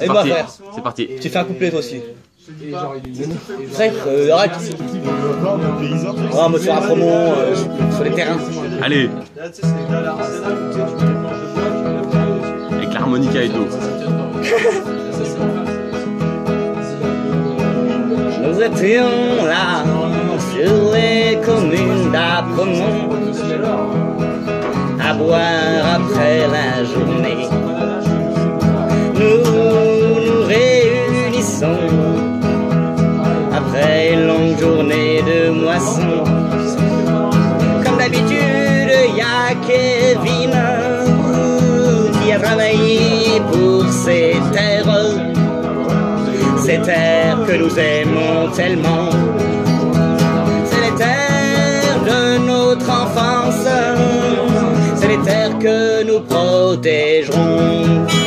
Et C'est bah parti. frère, C'est parti. tu fais un couplet toi aussi. Frère, euh, arrête. Ah, on me faire un promo euh, sur les terrains. Allez. Avec l'harmonica et tout. Nous étions là sur les communes d'Apremont à boire nous aimons tellement. C'est les terres de notre enfance, c'est les terres que nous protégerons.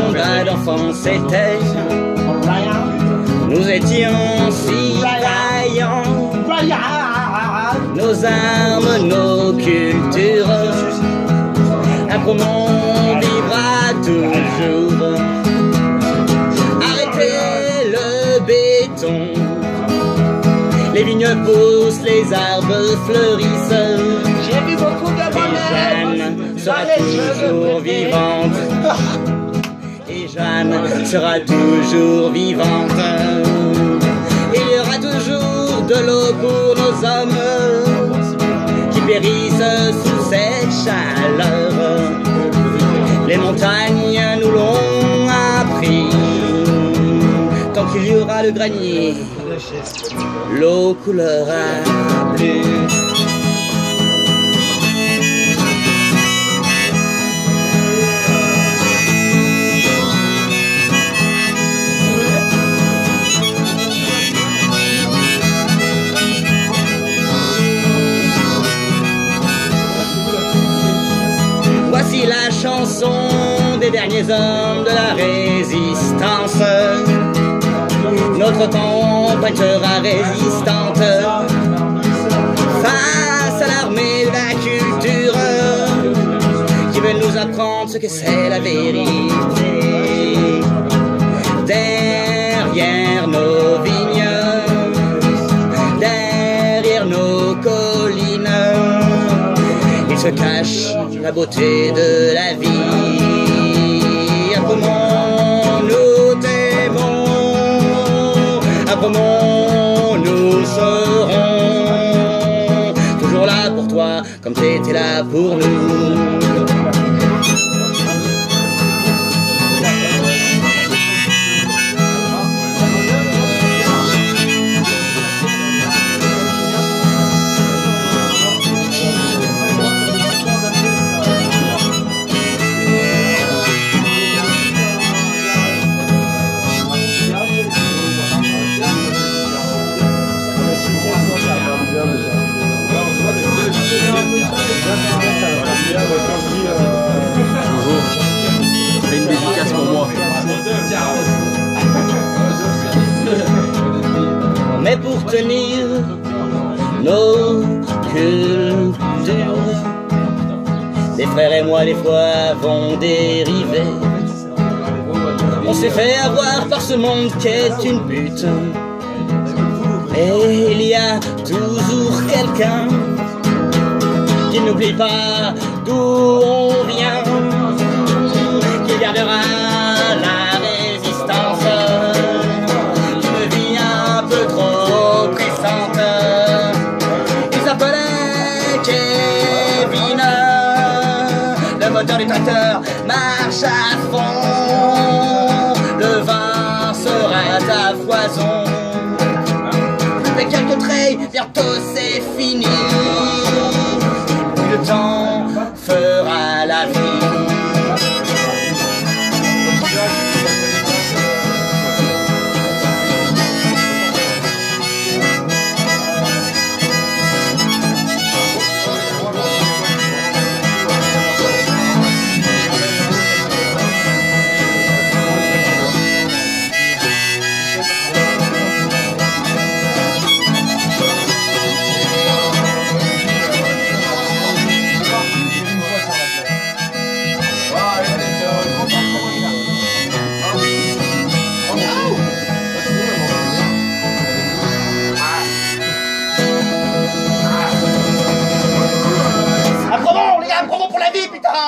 Combat d'enfance était. Nous étions si vaillants, nos armes, nos cultures. Impromont vivra toujours. Arrêtez le béton. Les vignes poussent, les arbres fleurissent. J'ai vu beaucoup de Jeanne sera toujours vivante. Sera toujours vivante. Il y aura toujours de l'eau pour nos hommes qui périssent sous cette chaleur. Les montagnes nous l'ont appris. Tant qu'il y aura le granier, l'eau coulera plus. Derniers hommes de la résistance. Notre température résistante face à l'armée de la culture qui veulent nous apprendre ce que c'est la vérité. Derrière nos vignes, derrière nos collines, il se cache la beauté de la vie. Pour Nos cultures, les frères et moi, des fois, avons dérivé. On s'est fait avoir par ce monde qui est une pute. Et il y a toujours quelqu'un qui n'oublie pas d'où on vient, qui gardera moteur du tracteur marche à fond, le vin sera à foison. Que quelques traits, bientôt c'est fini.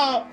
out.